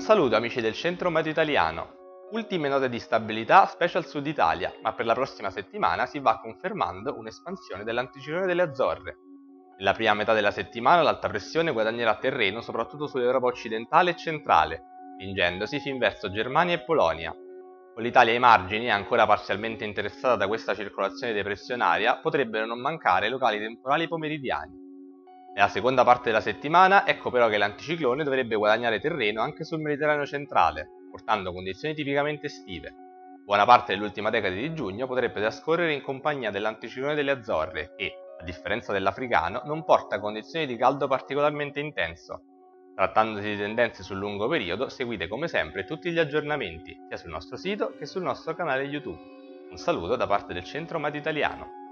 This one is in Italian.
saluto amici del centro meteo italiano. Ultime note di stabilità specie al sud Italia, ma per la prossima settimana si va confermando un'espansione dell'anticiclone delle Azzorre. Nella prima metà della settimana l'alta pressione guadagnerà terreno soprattutto sull'Europa occidentale e centrale, spingendosi fin verso Germania e Polonia. Con l'Italia ai margini, ancora parzialmente interessata da questa circolazione depressionaria, potrebbero non mancare locali temporali pomeridiani. Nella seconda parte della settimana ecco però che l'anticiclone dovrebbe guadagnare terreno anche sul Mediterraneo centrale, portando condizioni tipicamente estive. Buona parte dell'ultima decade di giugno potrebbe trascorrere in compagnia dell'anticiclone delle Azzorre che, a differenza dell'africano, non porta condizioni di caldo particolarmente intenso. Trattandosi di tendenze sul lungo periodo, seguite come sempre tutti gli aggiornamenti, sia sul nostro sito che sul nostro canale YouTube. Un saluto da parte del Centro Meteo Italiano.